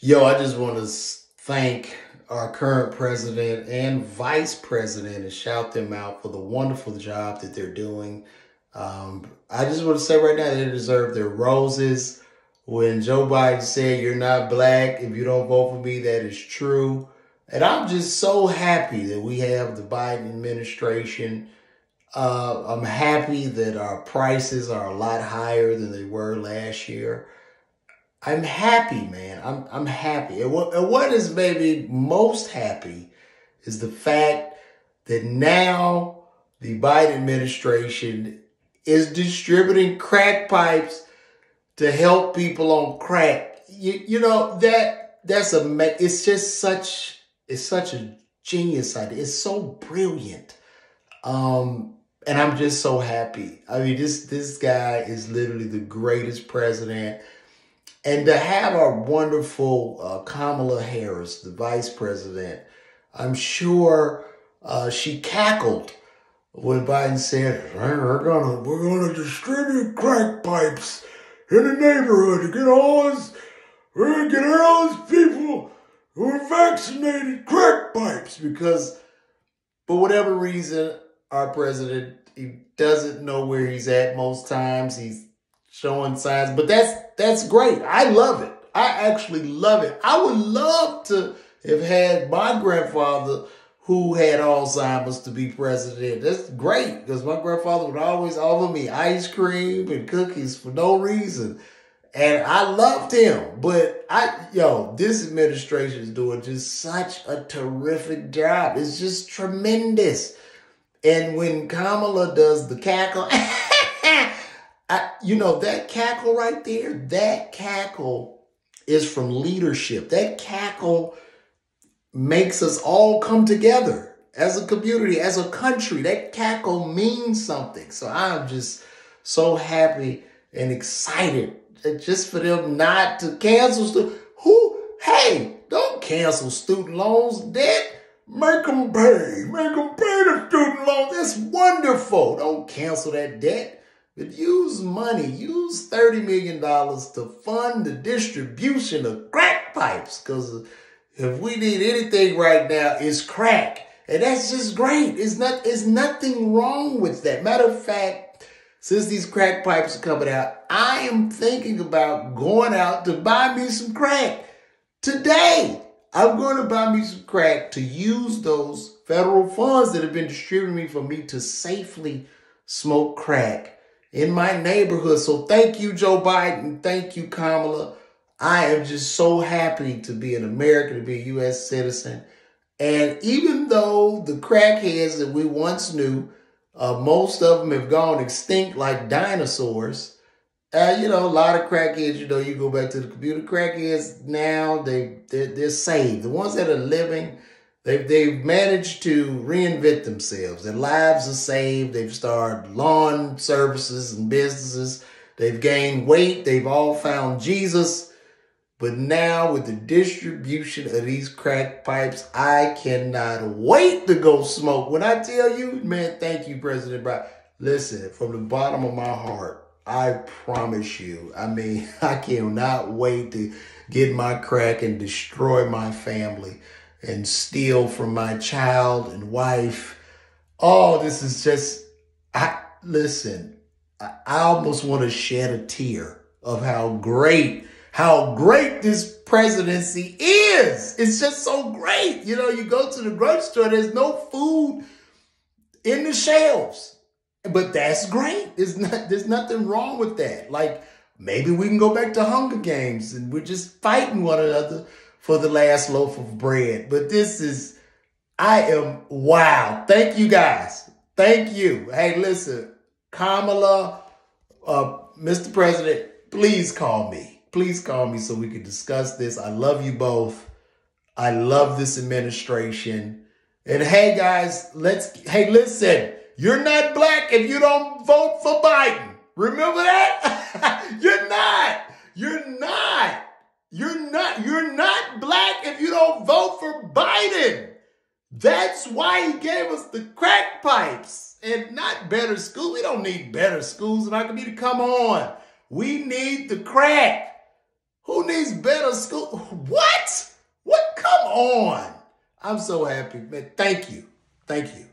Yo, I just want to thank our current president and vice president and shout them out for the wonderful job that they're doing. Um, I just want to say right now they deserve their roses. When Joe Biden said, You're not black if you don't vote for me, that is true. And I'm just so happy that we have the Biden administration. Uh, I'm happy that our prices are a lot higher than they were last year. I'm happy, man. I'm I'm happy. And what, and what is maybe most happy is the fact that now the Biden administration is distributing crack pipes to help people on crack. You, you know that that's a it's just such it's such a genius idea. It's so brilliant. Um and I'm just so happy. I mean this this guy is literally the greatest president and to have our wonderful uh, Kamala Harris, the vice president, I'm sure uh, she cackled when Biden said, "We're gonna we're gonna distribute crack pipes in the neighborhood to get all those we're gonna get all those people who are vaccinated crack pipes." Because for whatever reason, our president he doesn't know where he's at most times. He's showing signs, but that's that's great. I love it. I actually love it. I would love to have had my grandfather who had Alzheimer's to be president. That's great because my grandfather would always offer me ice cream and cookies for no reason. And I loved him. But I yo, this administration is doing just such a terrific job. It's just tremendous. And when Kamala does the cackle you know, that cackle right there, that cackle is from leadership. That cackle makes us all come together as a community, as a country. That cackle means something. So I'm just so happy and excited just for them not to cancel. Stu- Who? Hey, don't cancel student loans debt. Make them pay. Make them pay the student loans. That's wonderful. Don't cancel that debt. But use money, use $30 million to fund the distribution of crack pipes. Because if we need anything right now, it's crack. And that's just great. It's not, it's nothing wrong with that. Matter of fact, since these crack pipes are coming out, I am thinking about going out to buy me some crack today. I'm going to buy me some crack to use those federal funds that have been distributed me for me to safely smoke crack in my neighborhood. So thank you, Joe Biden. Thank you, Kamala. I am just so happy to be an American, to be a U.S. citizen. And even though the crackheads that we once knew, uh, most of them have gone extinct like dinosaurs. Uh, you know, a lot of crackheads, you know, you go back to the computer crackheads now, they, they're, they're saved. The ones that are living, They've, they've managed to reinvent themselves. Their lives are saved. They've started lawn services and businesses. They've gained weight. They've all found Jesus. But now with the distribution of these crack pipes, I cannot wait to go smoke. When I tell you, man, thank you, President Biden. Listen, from the bottom of my heart, I promise you. I mean, I cannot wait to get my crack and destroy my family and steal from my child and wife. Oh, this is just, I listen, I, almost want to shed a tear of how great, how great this presidency is. It's just so great. You know, you go to the grocery store, there's no food in the shelves. But that's great. There's not there's nothing wrong with that. Like maybe we can go back to Hunger Games and we're just fighting one another for the last loaf of bread. But this is, I am, wow. Thank you guys. Thank you. Hey, listen, Kamala, uh, Mr. President, please call me. Please call me so we can discuss this. I love you both. I love this administration. And hey, guys, let's, hey, listen, you're not black if you don't vote for Biden. Remember that? you're not. You're not. You're not, you're not black if you don't vote for Biden. That's why he gave us the crack pipes and not better schools. We don't need better schools in our community. Come on. We need the crack. Who needs better school? What? What? Come on. I'm so happy, man. Thank you. Thank you.